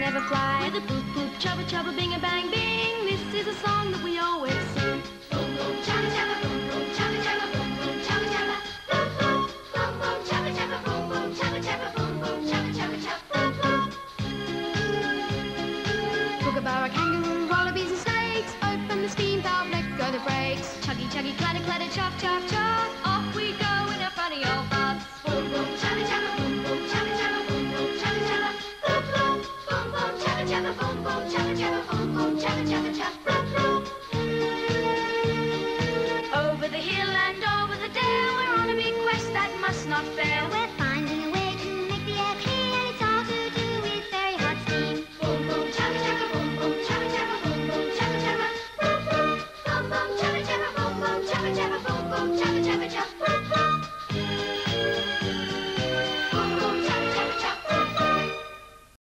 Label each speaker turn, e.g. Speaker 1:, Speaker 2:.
Speaker 1: never fly. With
Speaker 2: a boop boop, chubba chubba, bing a bang bing. This is a song that we always sing. Boom boom, chubba chubba, boom boom, chubba chubba, boom boom, chubba chubba. Boom boom, boom boom, chubba chubba, boom boom, chubba chubba, boom boom, chubba chubba chub, boom boom.
Speaker 1: Kookaburra, kangaroo, wallabies and snakes. Open the steam valve, let go the brakes. Chuggy chuggy, clatter clatter, chuff
Speaker 2: chuff chuff. Over the hill and over the dale, we're on a big quest that must not fail.